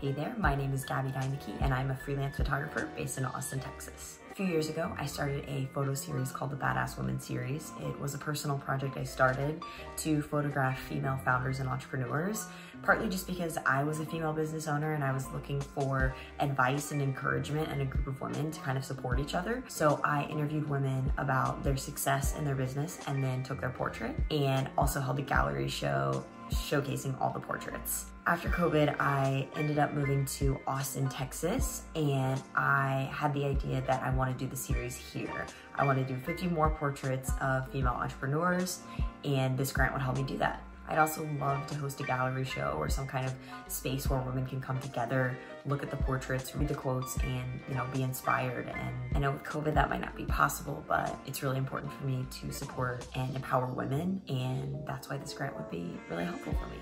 Hey there, my name is Gaby Deimeke and I'm a freelance photographer based in Austin, Texas. A few years ago, I started a photo series called the Badass Women Series. It was a personal project I started to photograph female founders and entrepreneurs, partly just because I was a female business owner and I was looking for advice and encouragement and a group of women to kind of support each other. So I interviewed women about their success in their business and then took their portrait and also held a gallery show showcasing all the portraits. After COVID, I ended up moving to Austin, Texas, and I had the idea that I want to do the series here. I want to do 50 more portraits of female entrepreneurs, and this grant would help me do that. I'd also love to host a gallery show or some kind of space where women can come together, look at the portraits, read the quotes, and you know, be inspired. And I know with COVID that might not be possible, but it's really important for me to support and empower women, and that's why this grant would be really helpful for me.